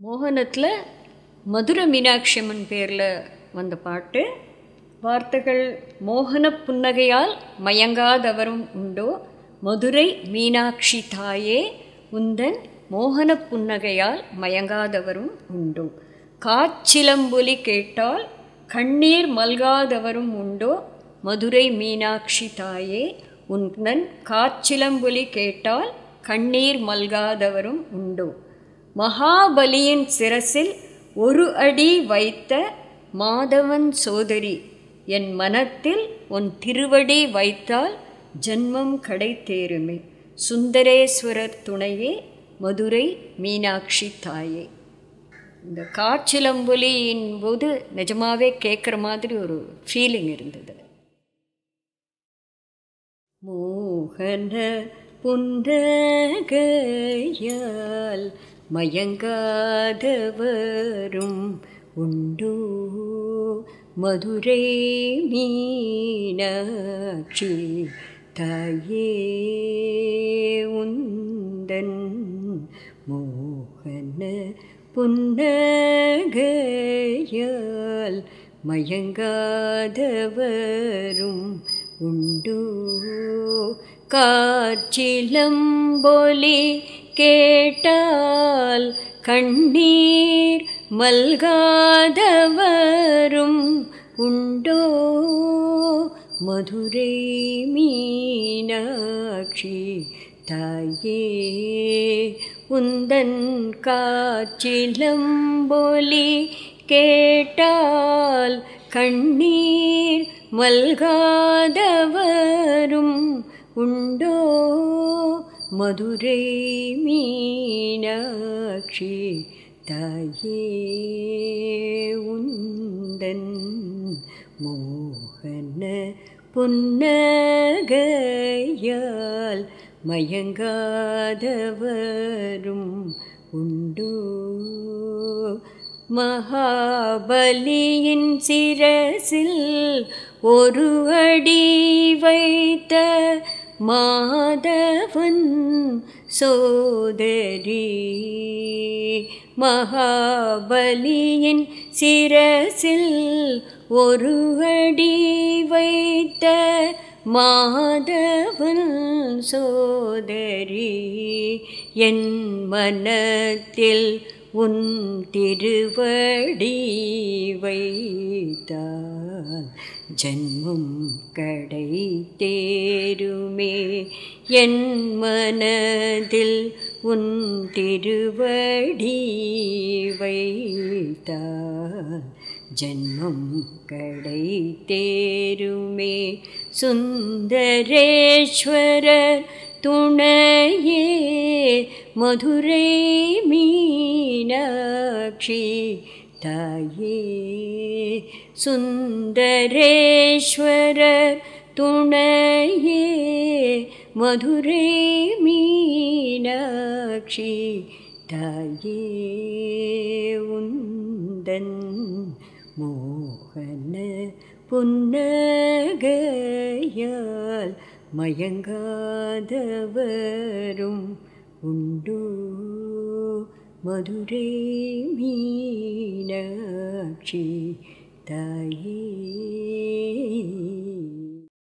மோகனத்தில் மதுர மீனாட்சி அம்மன் பேரில் வந்த பாட்டு வார்த்தைகள் மோகன புன்னகையால் மயங்காதவரும் உண்டோ? மதுரை மீனாட்சி தாயே உந்தன் மோகன புன்னகையால் மயங்காதவரும் உண்டோ? காச்சிலம்பொலி கேட்டால் கண்ணீர் மல்காதவரும் உண்டோ? மதுரை மீனாட்சி தாயே உன்னன் காச்சிலம்பொலி கேட்டால் கண்ணீர் மல்காதவரும் உண்டோ? மகாபலியின் சிரசில் ஒரு அடி வைத்த மாதவன் சோதரி என் மனத்தில் உன் திருவடி வைத்தால் ஜன்மம் கடை தேருமே சுந்தரேஸ்வரர் துணையே மதுரை மீனாட்சி தாயே. இந்த காற்றிலம்பொலியின் போது நிஜமாகவே கேட்குற மாதிரி ஒரு ஃபீலிங் இருந்தது. மோகன புன்னகையால் மயங்காதவரும் உண்டோ. மதுரை மீனாட்சி தாயே உந்தன் மோகன புன்னகையால் மயங்காதவரும் உண்டோ. காற்றிலம்பொலி கேட்டால் கண்ணீர் மல்காதவரும் உண்டோ மதுரை மீனாட்சி தாயே உந்தன் காற்றிலம்பொலி கேட்டால் கண்ணீர் மல்காதவரும் உண்டோ மதுரை மீனாட்சி தாயே உந்தன் மோகன புன்னகையால் மயங்காதவரும் உண்டு. மகாபலியின் சிரசில் ஒரு அடி வைத்த மாதவன் சோதரி மகாபலியின் சிரசில் ஒரு அடி வைத்த மாதவன் சோதரி என் மனத்தில் உன் திருவடி வைத்தான் ஜன்மம் கடை தேருமே என் மனதில் உன் திருவடி வைத்தால் ஜன்மம் கடை தேருமே சுந்தரேஸ்வரர் துணையே. மதுரை மீனாட்சி தாயே சுந்தரேஸ்வர துணையே. மதுரை மீனாட்சி தாயே. உந்தன் மோகன புன்னகையால் மயங்காதவரும் உண்டோ. மதுரை மீனாட்சி தாயே